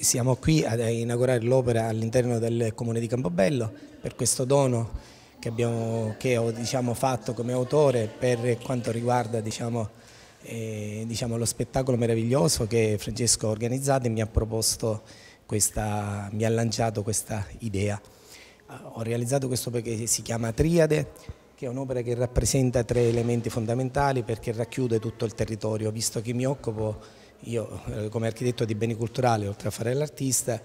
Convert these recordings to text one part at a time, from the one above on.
Siamo qui ad inaugurare l'opera all'interno del comune di Campobello per questo dono che, abbiamo, che ho diciamo, fatto come autore per quanto riguarda diciamo, eh, diciamo, lo spettacolo meraviglioso che Francesco ha organizzato e mi ha questa, mi ha lanciato questa idea. Ho realizzato questo perché si chiama Triade, che è un'opera che rappresenta tre elementi fondamentali perché racchiude tutto il territorio, visto che mi occupo io eh, come architetto di beni culturali, oltre a fare l'artista,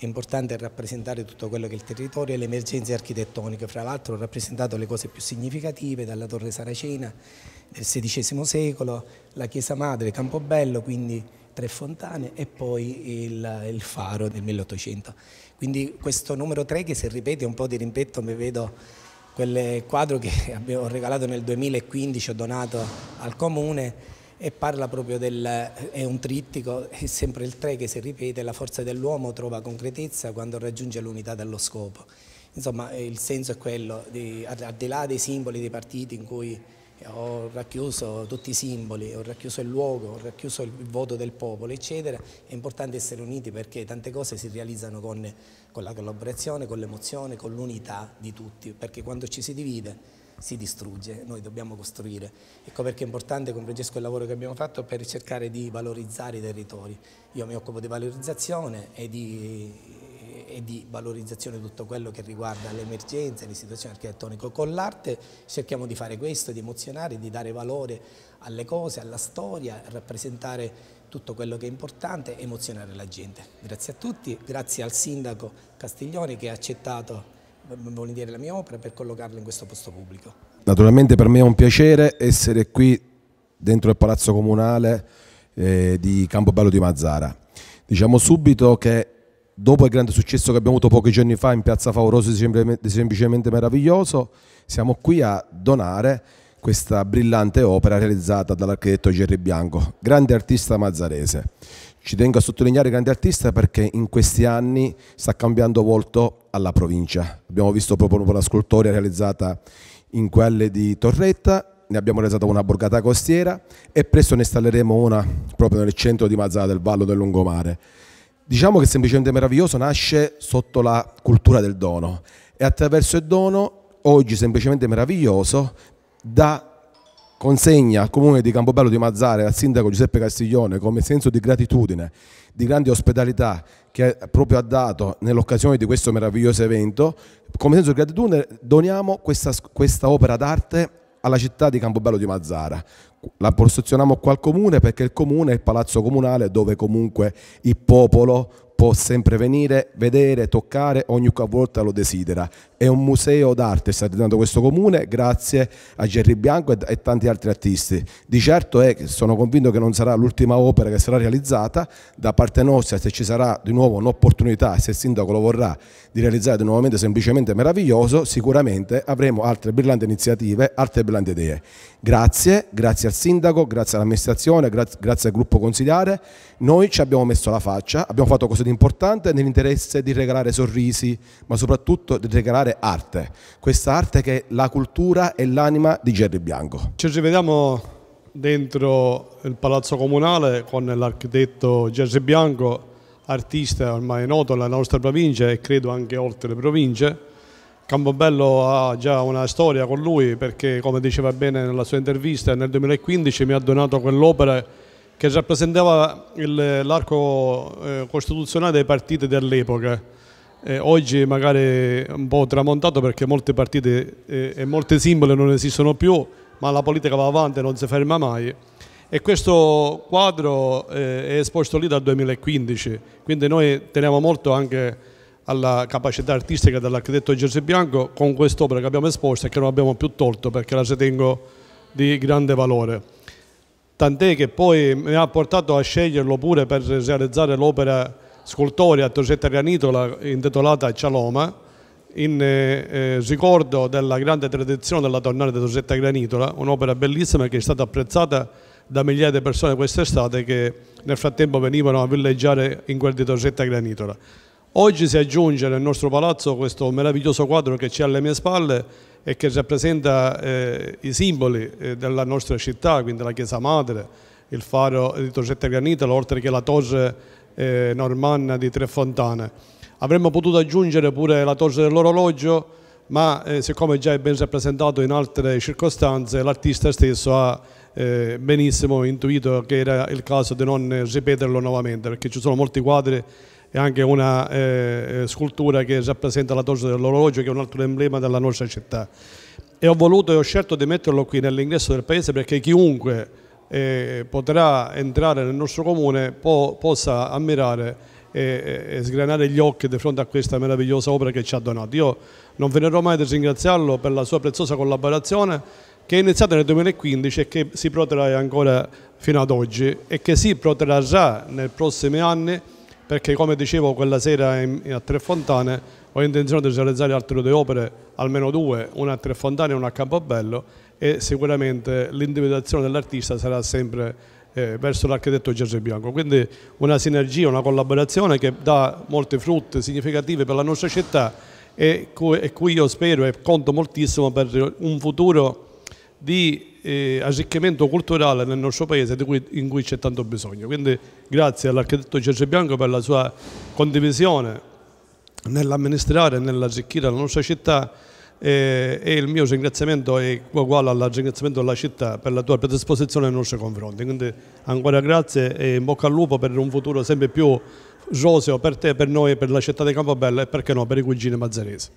è importante rappresentare tutto quello che è il territorio e le emergenze architettoniche. Fra l'altro ho rappresentato le cose più significative, dalla Torre Saracena del XVI secolo, la Chiesa Madre, Campobello, quindi tre fontane e poi il, il faro del 1800. Quindi questo numero 3 che si ripete un po' di rimpetto, mi vedo quel quadro che ho regalato nel 2015, ho donato al comune e parla proprio del, è un trittico, è sempre il 3 che si ripete, la forza dell'uomo trova concretezza quando raggiunge l'unità dello scopo. Insomma il senso è quello, di, al di là dei simboli dei partiti in cui ho racchiuso tutti i simboli, ho racchiuso il luogo, ho racchiuso il voto del popolo, eccetera, è importante essere uniti perché tante cose si realizzano con, con la collaborazione, con l'emozione, con l'unità di tutti, perché quando ci si divide si distrugge, noi dobbiamo costruire. Ecco perché è importante con Francesco il lavoro che abbiamo fatto per cercare di valorizzare i territori. Io mi occupo di valorizzazione e di, e di valorizzazione di tutto quello che riguarda le emergenze, le situazioni architettoniche. Con l'arte cerchiamo di fare questo, di emozionare, di dare valore alle cose, alla storia, rappresentare tutto quello che è importante e emozionare la gente. Grazie a tutti, grazie al sindaco Castiglioni che ha accettato volentieri la mia opera per collocarla in questo posto pubblico. Naturalmente per me è un piacere essere qui dentro il Palazzo Comunale eh, di Campobello di Mazzara. Diciamo subito che dopo il grande successo che abbiamo avuto pochi giorni fa in Piazza Favoroso di Semplicemente Meraviglioso, siamo qui a donare questa brillante opera realizzata dall'architetto Gerry Bianco, grande artista mazzarese. Ci tengo a sottolineare grande artista perché in questi anni sta cambiando volto alla provincia. Abbiamo visto proprio la scultoria realizzata in quelle di Torretta, ne abbiamo realizzata una borgata costiera e presto ne installeremo una proprio nel centro di Mazzara del Vallo del Lungomare. Diciamo che Semplicemente Meraviglioso nasce sotto la cultura del dono e attraverso il dono, oggi Semplicemente Meraviglioso, dà consegna al comune di Campobello di Mazzare al sindaco Giuseppe Castiglione come senso di gratitudine, di grande ospitalità che proprio ha dato nell'occasione di questo meraviglioso evento, come senso di gratitudine doniamo questa, questa opera d'arte alla città di Campobello di Mazzara. La posizioniamo qua al comune perché il comune è il palazzo comunale dove comunque il popolo può sempre venire, vedere, toccare ogni volta lo desidera. È un museo d'arte, sta diventando questo comune, grazie a Gerry Bianco e, tanti altri artisti. Di certo è sono convinto che non sarà l'ultima opera che sarà realizzata, da parte nostra se ci sarà di nuovo un'opportunità, se il sindaco lo vorrà, di realizzare di nuovamente semplicemente meraviglioso, sicuramente avremo altre brillanti iniziative, altre brillanti idee. Grazie, grazie al sindaco, grazie all'amministrazione, grazie, grazie al gruppo consigliare. Noi ci abbiamo messo la faccia, abbiamo fatto cose di importante nell'interesse di regalare sorrisi, ma soprattutto di regalare arte. Questa arte che è la cultura e l'anima di Gerry Bianco. Ci rivediamo dentro il Palazzo Comunale con l'architetto Gerry Bianco, artista ormai noto nella nostra provincia e credo anche oltre le province. Campobello ha già una storia con lui perché, come diceva bene nella sua intervista, nel 2015 mi ha donato quell'opera che rappresentava l'arco eh, costituzionale dei partiti dell'epoca. Eh, oggi magari un po' tramontato perché molte partite eh, e molti simboli non esistono più, ma la politica va avanti e non si ferma mai. E questo quadro eh, è esposto lì dal 2015, quindi noi teniamo molto anche alla capacità artistica dell'architetto Giuseppe Bianco con quest'opera che abbiamo esposto e che non abbiamo più tolto perché la ritengo di grande valore tant'è che poi mi ha portato a sceglierlo pure per realizzare l'opera scultoria Tosetta Granitola intitolata Cialoma in eh, eh, ricordo della grande tradizione della tornare di Tosetta Granitola, un'opera bellissima che è stata apprezzata da migliaia di persone quest'estate che nel frattempo venivano a villeggiare in quel di Tosetta Granitola. Oggi si aggiunge nel nostro palazzo questo meraviglioso quadro che c'è alle mie spalle e che rappresenta eh, i simboli eh, della nostra città, quindi la Chiesa Madre, il faro di Torretta Granita, oltre che la torre eh, Normanna di Tre Fontane. Avremmo potuto aggiungere pure la torre dell'orologio, ma eh, siccome già è ben rappresentato in altre circostanze, l'artista stesso ha eh, benissimo intuito che era il caso di non ripeterlo nuovamente, perché ci sono molti quadri e anche una eh, scultura che rappresenta la torre dell'orologio, che è un altro emblema della nostra città. E ho voluto e ho scelto di metterlo qui nell'ingresso del paese perché chiunque eh, potrà entrare nel nostro comune po possa ammirare e, e, sgranare gli occhi di fronte a questa meravigliosa opera che ci ha donato. Io non venerò mai di ringraziarlo per la sua preziosa collaborazione che è iniziata nel 2015 e che si protrarrà ancora fino ad oggi e che si protrarrà nei prossimi anni perché come dicevo quella sera in, a Tre Fontane ho intenzione di realizzare altre due opere, almeno due, una a Tre Fontane e una a Campobello e sicuramente l'individuazione dell'artista sarà sempre eh, verso l'architetto Gerge Bianco. Quindi una sinergia, una collaborazione che dà molti frutti significativi per la nostra città e cui io spero e conto moltissimo per un futuro di eh, arricchimento culturale nel nostro paese cui, in cui c'è tanto bisogno. Quindi grazie all'architetto Gerge Bianco per la sua condivisione nell'amministrare e nell'arricchire la nostra città e, e, il mio ringraziamento è uguale al ringraziamento della città per la tua predisposizione nei nostri confronti. Quindi ancora grazie e in bocca al lupo per un futuro sempre più roseo per te, per noi, per la città di Campobello e perché no per i cugini mazzaresi.